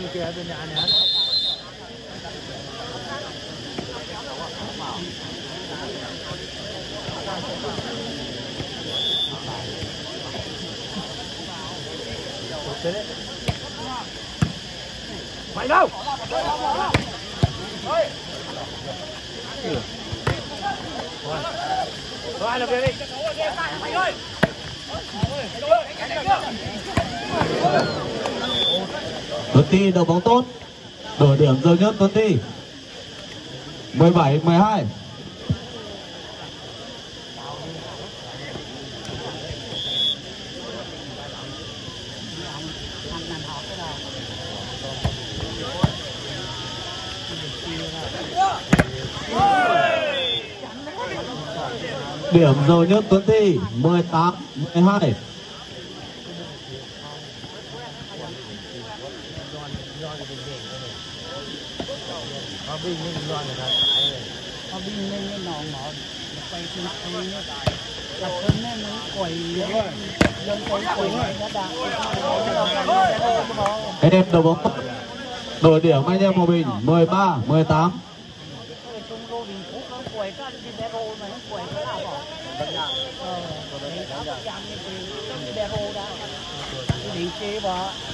bên kia bên nhà mày đâu? Rồi ai đi. Ti đầu bóng tốt. Đổi điểm giờ nhất Tuấn Ti. 17 12. Điểm dầu nhất Tuấn Thi 18 12. đi như loài là tại nó đi nên nó nọ nọ quay cái mặt nó nó là cơn nên nó quẩy lên con quẩy nó đã anh em đầu bóng. Đội điểm anh em hòa bình 13 18 Hãy subscribe cho kênh Ghiền Mì Gõ Để không bỏ lỡ những video hấp dẫn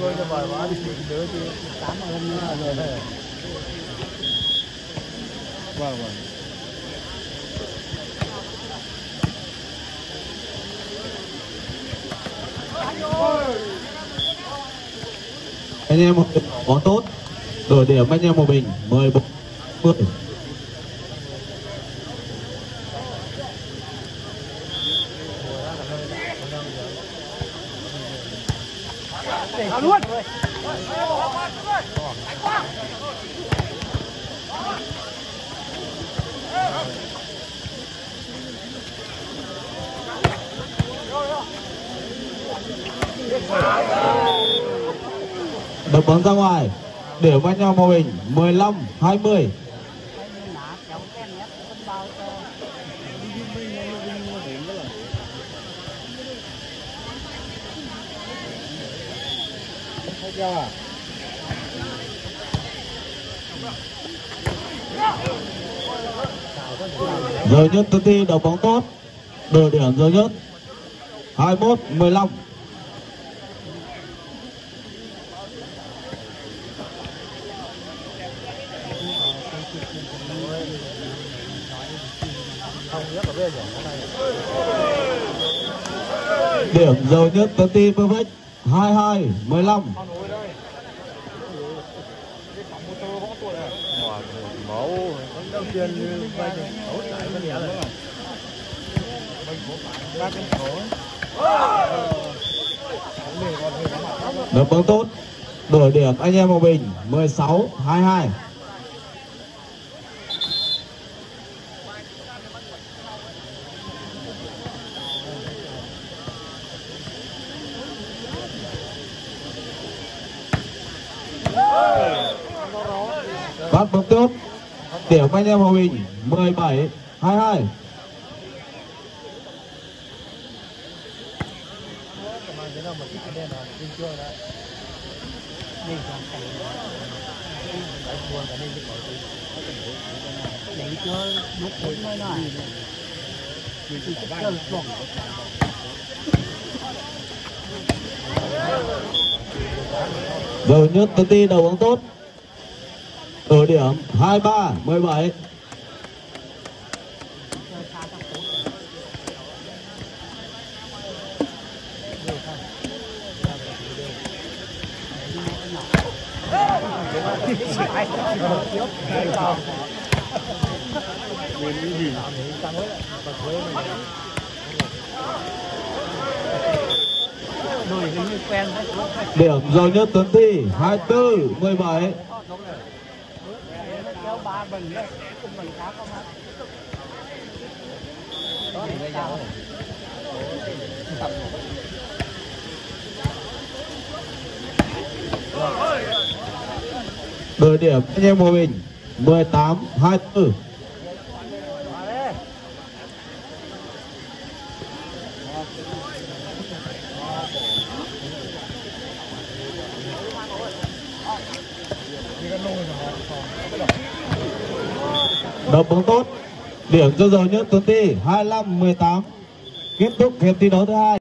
tôi cho vào quá thì đỡ chứ tám hôm nữa rồi vâng vâng Anh em một Bình bóng tốt. rồi điểm anh em một Bình 14 10. À luôn Đập bóng ra ngoài. để vào nhau Hòa hình 15 20. Thấy chưa Giờ nhất Tuấn Ti đầu bóng tốt. Đội điểm giờ nhất 21 15. rồi Điểm giờ nhất Tuấn Ti perfect 22 15 mẫu đầu tiên như ba bóng tốt. Đổi điểm anh em Hòa Bình 16 22. Bắt bóng tốt. Điểm anh em Hòa Bình 17 22. mà cái nào mà thích cái đèn là bên chơi đấy đi làm cảnh tiểu buồn Em nên cái có gì để cho lúc cuối nói nhất Tuấn Ti đầu bóng tốt ở điểm 23 17. Điểm giàu nhất Tuấn Thi 24 17 bảy ba bình đấy cùng mình cá không ạ đó thì sao Đội điểm anh em Hòa Bình 18 24 Vào đây. Đập bóng tốt. Điểm cho giàu nhất Tuấn Thi 25 18 Kết thúc hiệp thi đấu thứ hai.